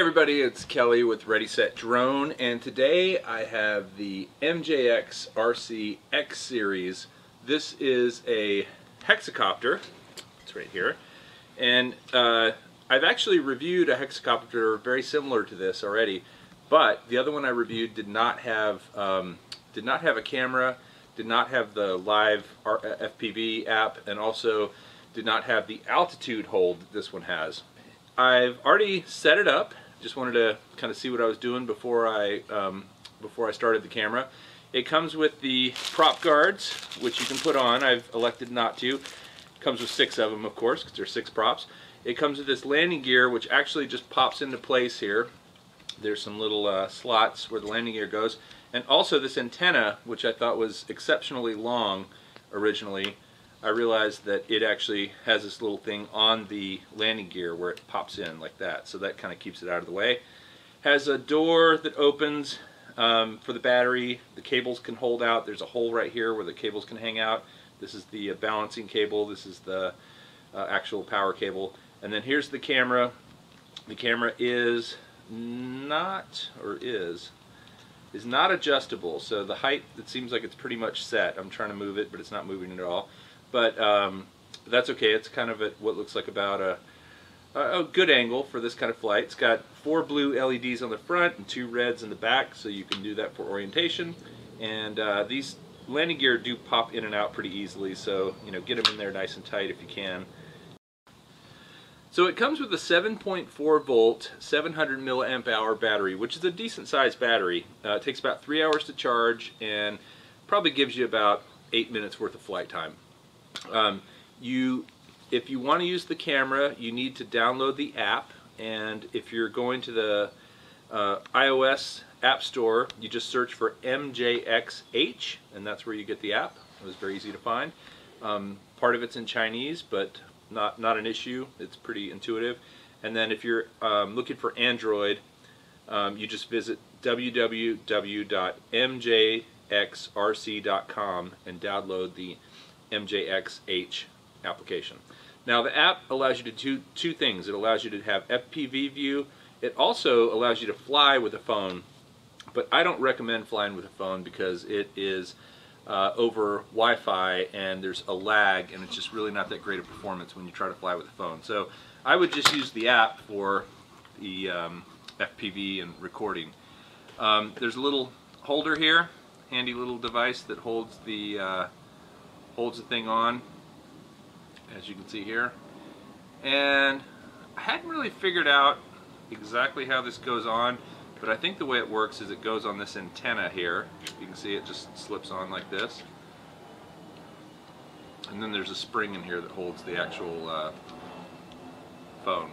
everybody, it's Kelly with Ready Set Drone and today I have the MJX RC X series. This is a hexacopter, it's right here, and uh, I've actually reviewed a hexacopter very similar to this already, but the other one I reviewed did not have um, did not have a camera, did not have the live FPV app, and also did not have the altitude hold that this one has. I've already set it up. Just wanted to kind of see what I was doing before I um, before I started the camera. It comes with the prop guards, which you can put on. I've elected not to. It comes with six of them, of course, because there's six props. It comes with this landing gear, which actually just pops into place here. There's some little uh, slots where the landing gear goes. And also this antenna, which I thought was exceptionally long originally, I realized that it actually has this little thing on the landing gear where it pops in like that. So that kind of keeps it out of the way. Has a door that opens um, for the battery. The cables can hold out. There's a hole right here where the cables can hang out. This is the uh, balancing cable. This is the uh, actual power cable. And then here's the camera. The camera is not, or is, is not adjustable. So the height, it seems like it's pretty much set. I'm trying to move it, but it's not moving at all. But um, that's okay. It's kind of at what looks like about a, a good angle for this kind of flight. It's got four blue LEDs on the front and two reds in the back, so you can do that for orientation. And uh, these landing gear do pop in and out pretty easily, so you know get them in there nice and tight if you can. So it comes with a 7.4 volt, 700 milliamp hour battery, which is a decent sized battery. Uh, it takes about three hours to charge and probably gives you about eight minutes worth of flight time. Um, you, if you want to use the camera, you need to download the app, and if you're going to the uh, iOS App Store, you just search for MJXH, and that's where you get the app. It was very easy to find. Um, part of it's in Chinese, but not, not an issue. It's pretty intuitive. And then if you're um, looking for Android, um, you just visit www.mjxrc.com and download the MJXH application. Now the app allows you to do two things. It allows you to have FPV view. It also allows you to fly with a phone, but I don't recommend flying with a phone because it is uh, over Wi-Fi and there's a lag and it's just really not that great of performance when you try to fly with a phone. So I would just use the app for the um, FPV and recording. Um, there's a little holder here, handy little device that holds the uh, holds the thing on, as you can see here. And I hadn't really figured out exactly how this goes on, but I think the way it works is it goes on this antenna here. You can see it just slips on like this. And then there's a spring in here that holds the actual uh, phone.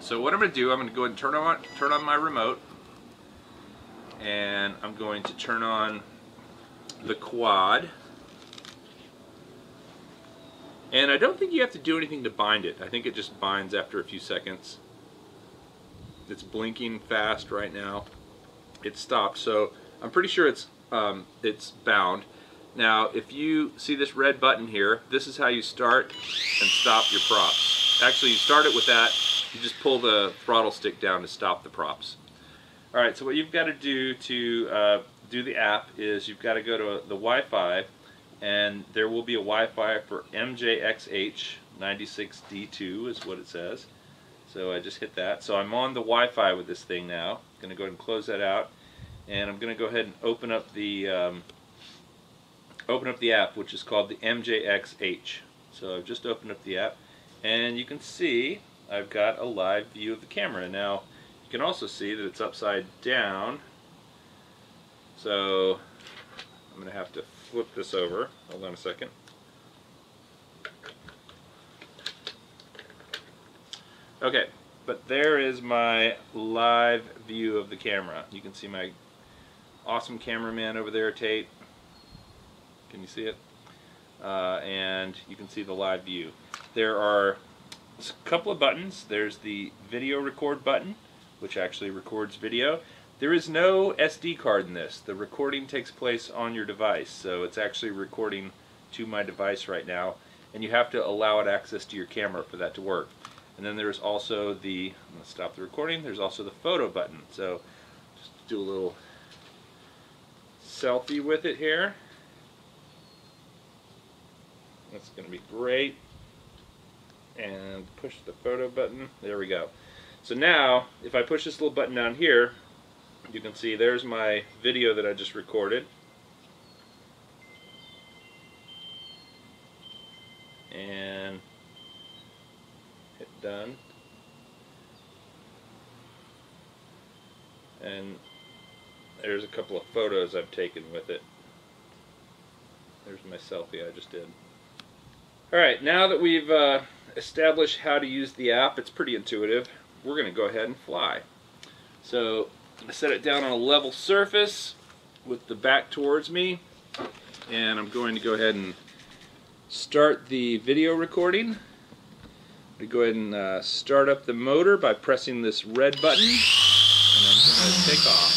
So what I'm going to do, I'm going to go ahead and turn on, turn on my remote. And I'm going to turn on the quad. And I don't think you have to do anything to bind it. I think it just binds after a few seconds. It's blinking fast right now. It stopped, so I'm pretty sure it's um, it's bound. Now, if you see this red button here, this is how you start and stop your props. Actually, you start it with that. You just pull the throttle stick down to stop the props. All right, so what you've got to do to uh, do the app is you've got to go to the Wi-Fi and there will be a Wi-Fi for MJXH 96D2 is what it says. So I just hit that. So I'm on the Wi-Fi with this thing now. I'm going to go ahead and close that out, and I'm going to go ahead and open up the um, open up the app, which is called the MJXH. So I've just opened up the app, and you can see I've got a live view of the camera. Now you can also see that it's upside down. So I'm going to have to flip this over. Hold on a second. Okay, but there is my live view of the camera. You can see my awesome cameraman over there, Tate. Can you see it? Uh, and you can see the live view. There are a couple of buttons. There's the video record button, which actually records video. There is no SD card in this. The recording takes place on your device, so it's actually recording to my device right now, and you have to allow it access to your camera for that to work. And then there's also the, I'm going to stop the recording, there's also the photo button. So just do a little selfie with it here. That's going to be great. And push the photo button. There we go. So now, if I push this little button down here, you can see there's my video that I just recorded. And hit done. And there's a couple of photos I've taken with it. There's my selfie I just did. Alright, now that we've uh, established how to use the app, it's pretty intuitive, we're going to go ahead and fly. So I set it down on a level surface with the back towards me and I'm going to go ahead and start the video recording. I'm going to go ahead and uh, start up the motor by pressing this red button and I'm going to take off.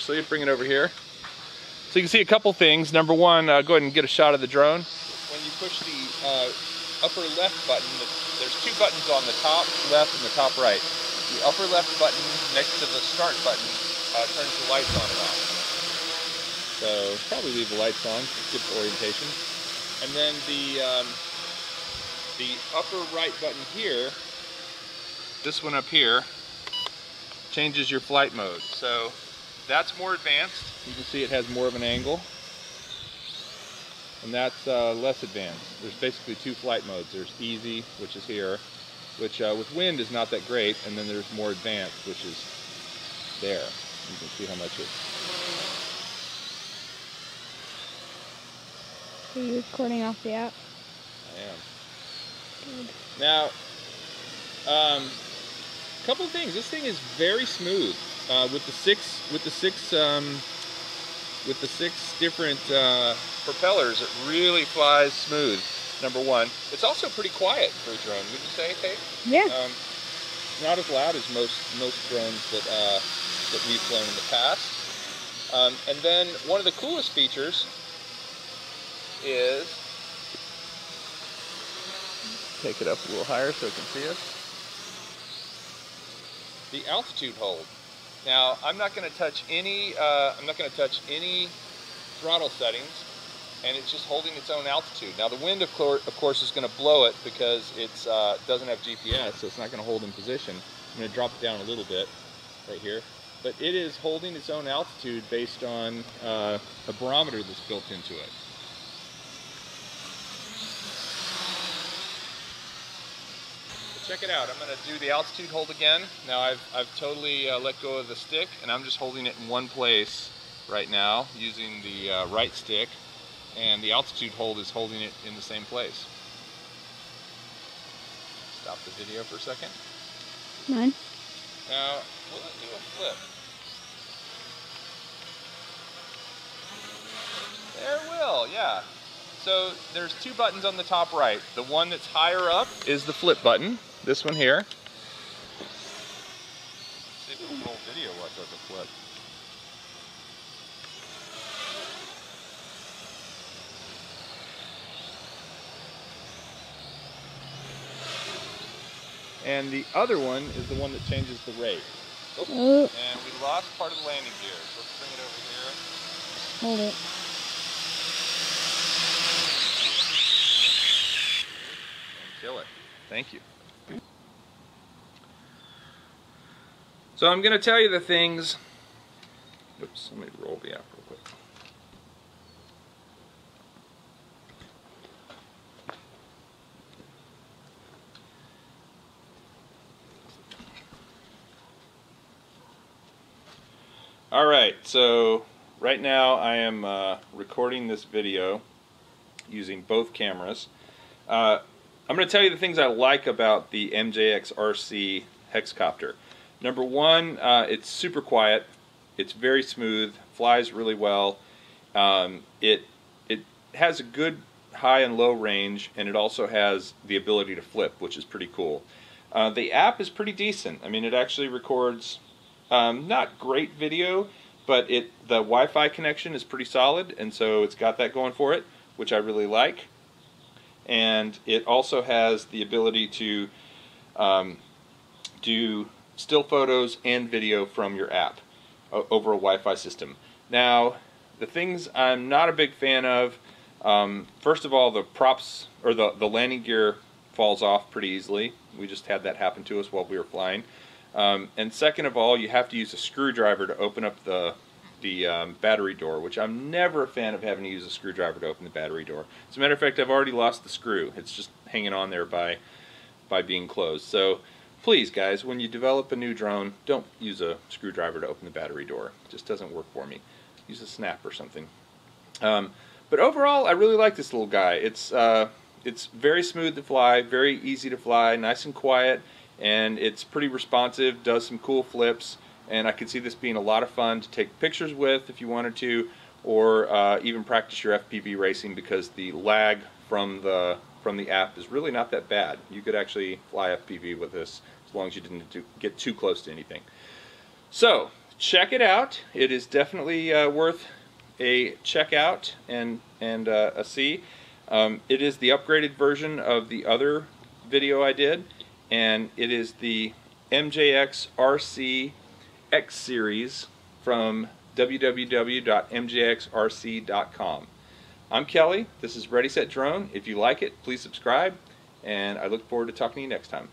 Actually, bring it over here. So you can see a couple things. Number one, uh, go ahead and get a shot of the drone. When you push the uh, upper left button, there's two buttons on the top left and the top right. The upper left button next to the start button uh, turns the lights on and off. So probably leave the lights on, skip the orientation. And then the um, the upper right button here, this one up here, changes your flight mode. So that's more advanced. You can see it has more of an angle. And that's uh, less advanced. There's basically two flight modes. There's easy, which is here, which uh, with wind is not that great, and then there's more advanced, which is there. You can see how much it. Are you recording off the app? I am. Good. Now, um, couple of things. This thing is very smooth uh, with the six with the six um, with the six different uh, propellers. It really flies smooth. Number one, it's also pretty quiet for a drone. Would you say, Kate? Yeah. Um, not as loud as most most drones that uh, that we've flown in the past. Um, and then one of the coolest features is take it up a little higher so it can see us. The altitude hold. Now I'm not going to touch any. Uh, I'm not going to touch any throttle settings, and it's just holding its own altitude. Now the wind, of, course, of course is going to blow it because it uh, doesn't have GPS, so it's not going to hold in position. I'm going to drop it down a little bit, right here. But it is holding its own altitude based on uh, a barometer that's built into it. Check it out. I'm going to do the altitude hold again. Now I've, I've totally uh, let go of the stick and I'm just holding it in one place right now using the uh, right stick and the altitude hold is holding it in the same place. Stop the video for a second. Nine. Now, will it do a flip? There will, yeah. So there's two buttons on the top right. The one that's higher up is the flip button, this one here. See if a little video what does a flip. And the other one is the one that changes the rate. Oops. And we lost part of the landing gear. So let's bring it over here. hold it. Kill it. Thank you. So I'm going to tell you the things. Oops, let me roll the app real quick. All right, so right now I am uh, recording this video using both cameras. Uh, I'm going to tell you the things I like about the MJX RC hexcopter. Number one, uh, it's super quiet. It's very smooth, flies really well. Um, it it has a good high and low range, and it also has the ability to flip, which is pretty cool. Uh, the app is pretty decent. I mean, it actually records um, not great video, but it the Wi-Fi connection is pretty solid, and so it's got that going for it, which I really like. And it also has the ability to um, do still photos and video from your app over a Wi-Fi system. Now, the things I'm not a big fan of, um, first of all, the props or the the landing gear falls off pretty easily. We just had that happen to us while we were flying. Um, and second of all, you have to use a screwdriver to open up the the um, battery door, which I'm never a fan of having to use a screwdriver to open the battery door. As a matter of fact, I've already lost the screw. It's just hanging on there by by being closed. So please, guys, when you develop a new drone, don't use a screwdriver to open the battery door. It just doesn't work for me. Use a snap or something. Um, but overall, I really like this little guy. It's uh, it's very smooth to fly, very easy to fly, nice and quiet and it's pretty responsive, does some cool flips, and I could see this being a lot of fun to take pictures with if you wanted to, or uh, even practice your FPV racing because the lag from the from the app is really not that bad. You could actually fly FPV with this as long as you didn't get too close to anything. So check it out. It is definitely uh, worth a check out and and uh, a see. Um, it is the upgraded version of the other video I did and it is the MJX RC X series from www.mjxrc.com. I'm Kelly. This is Ready Set Drone. If you like it, please subscribe, and I look forward to talking to you next time.